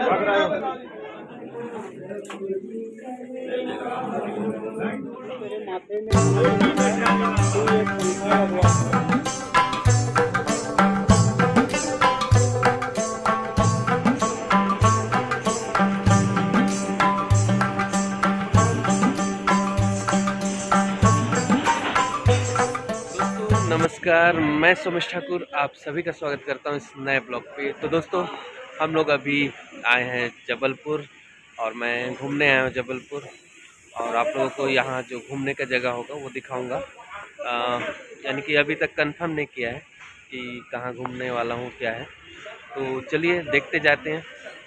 नमस्कार, मैं सोमेश ठाकुर, आप सभी का स्वागत करता हूँ इस नए ब्लॉग पे। तो दोस्तों हम लोग अभी आए हैं जबलपुर और मैं घूमने आया हूँ जबलपुर और आप लोगों को यहाँ जो घूमने का जगह होगा वो दिखाऊँगा। यानी कि अभी तक कंफर्म नहीं किया है कि कहाँ घूमने वाला हूँ क्या है। तो चलिए देखते जाते हैं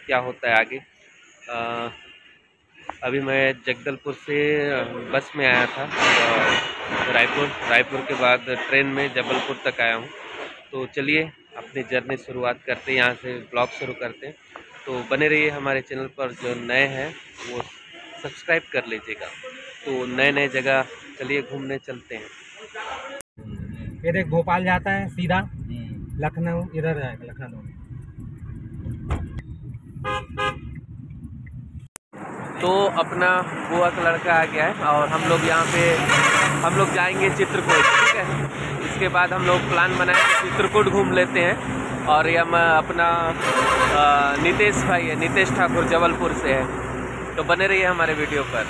क्या होता है आगे। अ, अभी मैं जगदलपुर से बस में आया था रायपुर रायपुर के बाद ट्रेन में जबलपुर तक आया हूँ। तो चलिए अपनी जर्नी शुरुआत करते हैं यहाँ से ब्लॉग शुरू करते हैं। तो बने रहिए हमारे चैनल पर जो नए हैं वो सब्सक्राइब कर लीजिएगा। तो नए नए जगह चलिए घूमने चलते हैं। फिर एक भोपाल जाता है सीधा। लखनऊ इधर जाएगा लखनऊ। तो अपना बुआ का लड़का आ गया है और हम लोग यहाँ पे हम लोग जाएँगे चित्रकूट। है इसके बाद हम लोग प्लान बनाए चित्रकूट घूम लेते हैं। और ये हम अपना नितेश भाई है, नितेश ठाकुर जबलपुर से है। तो बने रहिए हमारे वीडियो पर।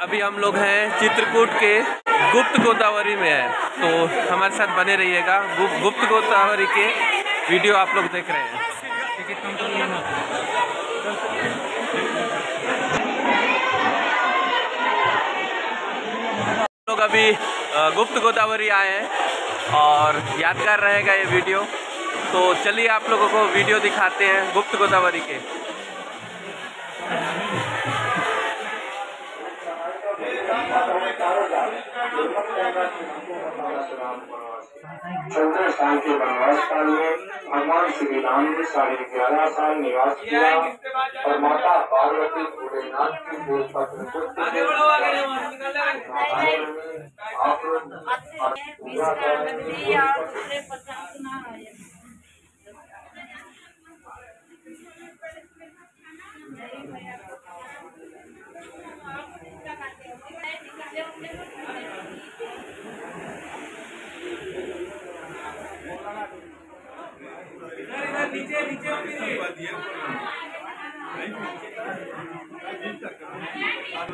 अभी हम लोग हैं चित्रकूट के गुप्त गोदावरी में है। तो हमारे साथ बने रहिएगा। गु- गुप्त गोदावरी के वीडियो आप लोग देख रहे हैं। हम लोग अभी गुप्त गोदावरी आए हैं और यादगार रहेगा ये वीडियो। तो चलिए आप लोगों को वीडियो दिखाते हैं गुप्त गोदावरी के। साल के वनवास काल में भगवान श्री राम ने साढ़े ग्यारह साल निवास किया और माता पार्वती भोलेनाथ की पत्र आप लोग पूरा करें।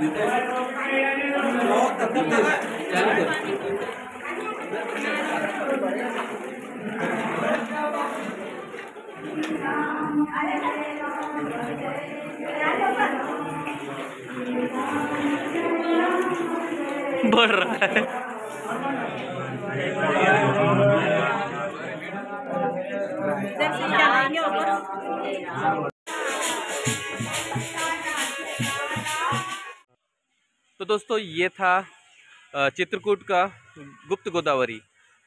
तो दोस्तों, ये था चित्रकूट का गुप्त गोदावरी।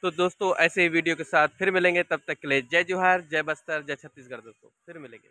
तो दोस्तों, ऐसे ही वीडियो के साथ फिर मिलेंगे, तब तक के लिए जय जोहार, जय बस्तर, जय छत्तीसगढ़ दोस्तों, फिर मिलेंगे।